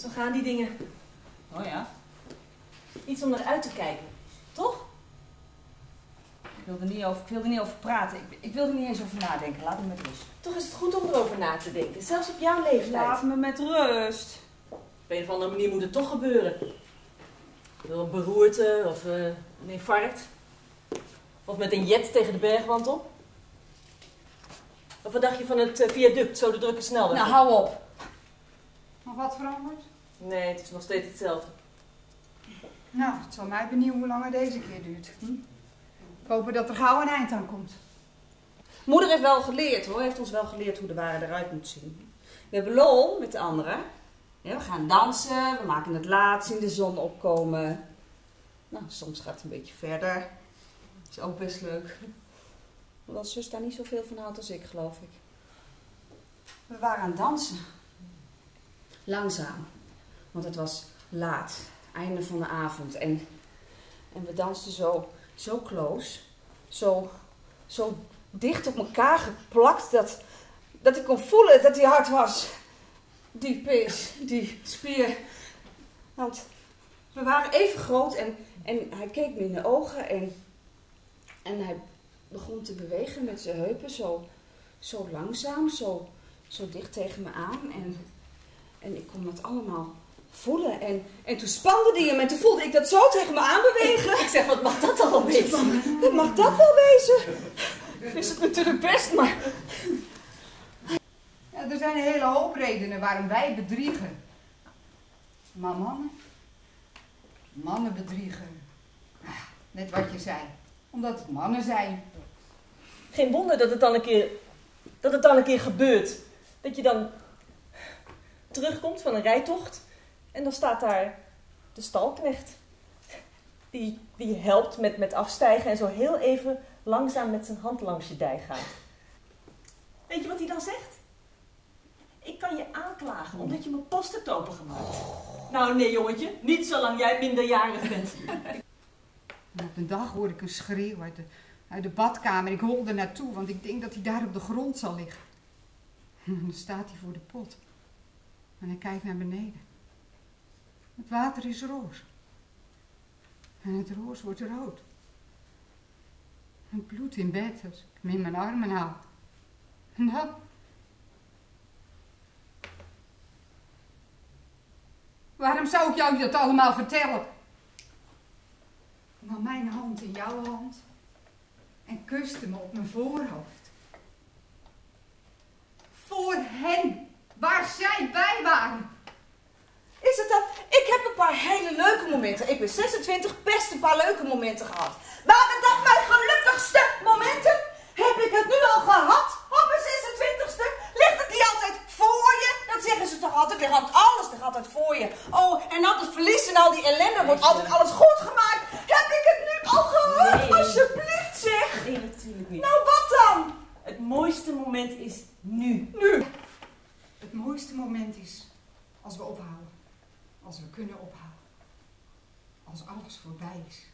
Zo gaan die dingen. Oh ja? Iets om naar uit te kijken. Toch? Ik wil er niet over, ik wil er niet over praten. Ik, ik wil er niet eens over nadenken. Laat me met rust. Toch is het goed om erover na te denken. Zelfs op jouw leeftijd. Laat me met rust. Op een of andere manier moet het toch gebeuren. Door een beroerte of eh, een infarct. Of met een jet tegen de bergwand op. Of wat dacht je van het eh, viaduct, zo de drukke snelweg? Nou, hou op. Nog wat veranderd? Nee, het is nog steeds hetzelfde. Nou, het zal mij benieuwen hoe lang het deze keer duurt. Hm? Ik hoop dat er gauw een eind aan komt. Moeder heeft wel geleerd hoor. Heeft ons wel geleerd hoe de ware eruit moet zien. We hebben lol met de anderen. Ja, we gaan dansen. We maken het laat. Zien de zon opkomen. Nou, soms gaat het een beetje verder. Is ook best leuk. Hoewel zus daar niet zoveel van houdt als ik, geloof ik. We waren aan het dansen. Langzaam. Want het was laat. Einde van de avond. En, en we dansten zo, zo close. Zo, zo dicht op elkaar geplakt dat, dat ik kon voelen dat hij hard was. Die pees, die spier. Want we waren even groot en, en hij keek me in de ogen en, en hij begon te bewegen met zijn heupen zo, zo langzaam, zo, zo dicht tegen me aan. En, en ik kon dat allemaal voelen. En, en toen spande hij hem en toen voelde ik dat zo tegen me aanbewegen. Ik zeg, wat mag dat dan wel wezen? Wat mag dat wel wezen? Ik wist het natuurlijk best, maar... Ja, er zijn een hele hoop redenen waarom wij bedriegen. Maar mannen? Mannen bedriegen. Net wat je zei. Omdat het mannen zijn. Geen wonder dat het dan een keer, dat het dan een keer gebeurt. Dat je dan terugkomt van een rijtocht en dan staat daar de stalknecht. Die, die helpt met, met afstijgen en zo heel even langzaam met zijn hand langs je dij gaat. Weet je wat hij dan zegt? Ik kan je aanklagen omdat je mijn post hebt opengemaakt. Nou nee jongetje, niet zolang jij minderjarig bent. En op een dag hoor ik een schreeuw uit de, uit de badkamer. Ik holde naartoe, want ik denk dat hij daar op de grond zal liggen. En dan staat hij voor de pot. En hij kijkt naar beneden. Het water is roos. En het roos wordt rood. Het bloed in bed als ik hem in mijn armen hou. En dan... Waarom zou ik jou dat allemaal vertellen? nam mijn hand in jouw hand en kuste me op mijn voorhoofd. Voor hen, waar zij bij waren. Is het dat? Ik heb een paar hele leuke momenten. Ik ben 26, best een paar leuke momenten gehad. Waren dat mijn gelukkigste momenten? Heb ik het nu al gehad? Op mijn 26ste? Ligt het niet altijd voor je? Dat zeggen ze toch altijd? Ligt altijd alles ligt altijd voor je. Oh, en al het verlies en al die ellende wordt altijd alles goed gemaakt. Heb ik het nu al gehad? Nee. Alsjeblieft zeg. Nee, natuurlijk niet. Nou, wat dan? Het mooiste moment is nu. Nu. Het mooiste moment is als we ophouden. Als we kunnen ophouden. Als alles voorbij is.